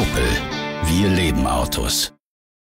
Opel. Wir leben Autos.